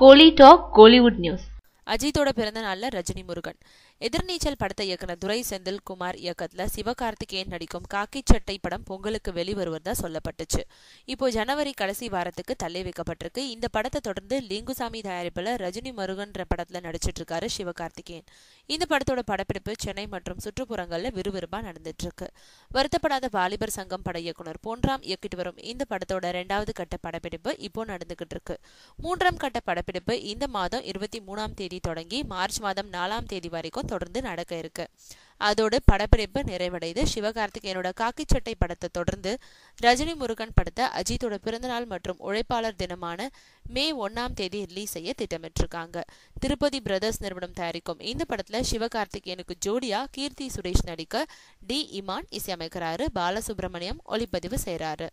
கோலி talk Kollywood news. அஜித்தோட பிறந்த நாள்ல ரஜினி முருகன். எதிர்நீச்சல் படத்தை இயக்குனர் துரை செந்தில் குமார் இயக்கத்துல சிவகார்த்திகேயன் நடிக்கும் காக்கி சட்டை படம் பொங்கலுக்கு வெளிவருவதா சொல்லப்பட்டுச்சு. இப்போ ஜனவரி கடைசி வாரத்துக்கு தள்ளி வைக்கப்பட்டிருக்கு. இந்த படத்தை தொடர்ந்து லிங்குசாமி தயாரிப்புல ரஜினி முருகன்ற படத்துல நடிச்சிட்டு இருக்காரு சிவகார்த்திகேயன். இந்த படத்தோட படப்பிடிப்பு சென்னை மற்றும் சுற்றுப்புறங்களில் விறுவிறுப்பா நடந்துட்டு இருக்கு வருத்தப்படாத வாலிபர் சங்கம் பட இயக்குனர் போன்றாம் இயக்கிட்டு வரும் இந்த படத்தோட ரெண்டாவது கட்ட படப்பிடிப்பு இப்போ நடந்துகிட்டு இருக்கு. மூன்றாம் கட்ட படப்பிடிப்பு இந்த மாதம் இருபத்தி மூணாம் தேதி தொடங்கி மார்ச் மாதம் நாலாம் தேதி வரைக்கும் தொடர்ந்து நடக்க இருக்கு. அதோடு படப்பிடிப்பு நிறைவடைந்து சிவகார்த்திகேயனோட காக்கி சட்டை படத்தை தொடர்ந்து ரஜினி முருகன் படத்தை அஜித்தோட பிறந்தநாள் மற்றும் உழைப்பாளர் தினமான மே ஒன்னாம் தேதி ரிலீஸ் செய்ய திட்டமிட்டிருக்காங்க. திருப்பதி பிரதர்ஸ் நிறுவனம் தயாரிக்கும் இந்த படத்துல சிவகார்த்திகேயனுக்கு ஜோடியா கீர்த்தி சுரேஷ் நடிக்க டி இமான் இசையமைக்கிறாரு. பாலசுப்ரமணியம் ஒளிப்பதிவு செய்கிறாரு